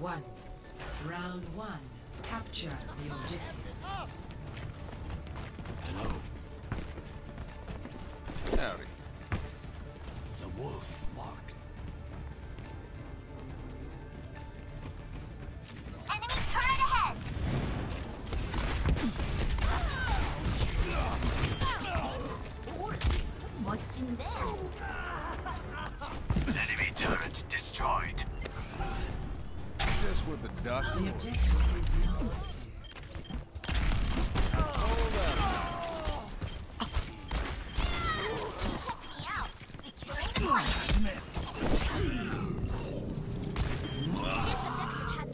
one. Round one. Capture the objective. Hello. Howdy. The wolf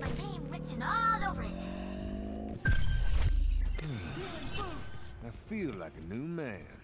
my name written all over it. I feel like a new man.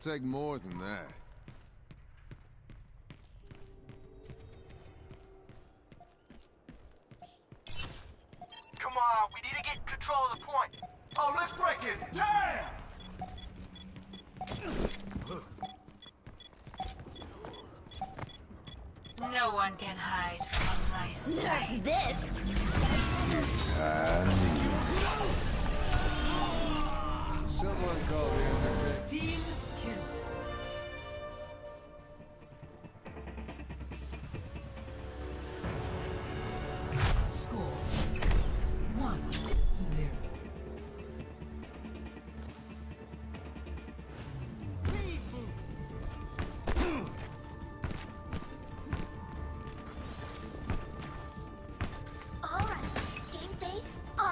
Take more than that. Come on, we need to get control of the point. Oh, let's break it. Damn! No one can hide from my sight. This It's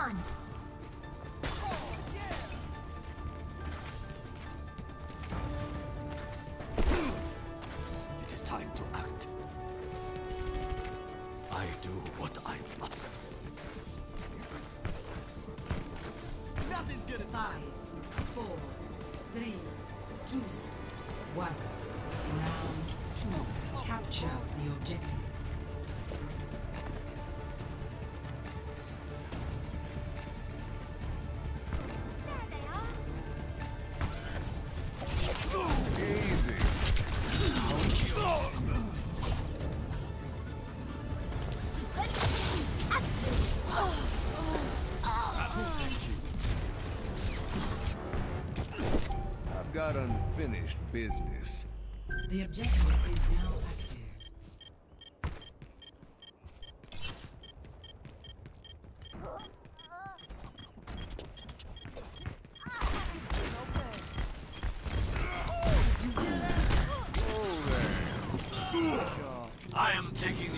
on. It is time to act. I do what I must. Five, four, three, two, one. Round two. Capture the objective. Got unfinished business. The objective is now active. I am taking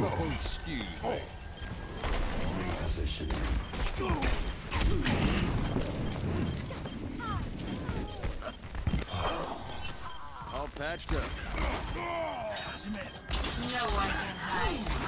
Oh, excuse patched up. No one can hide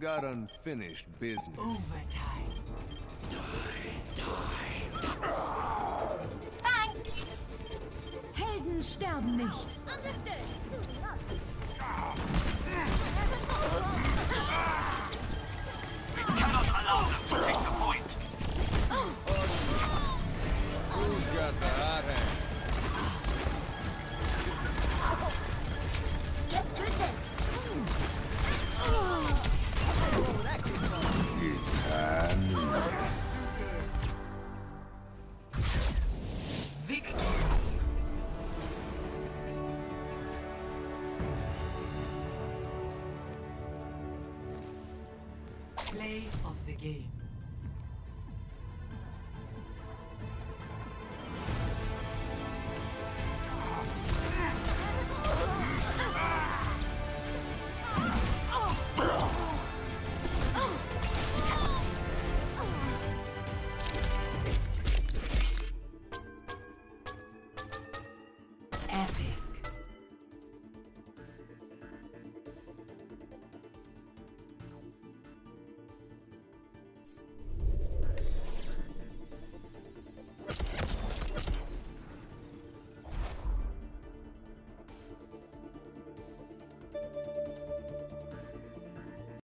got unfinished business. Overtime. Bang. Helden sterben nicht. Understood. Play of the game.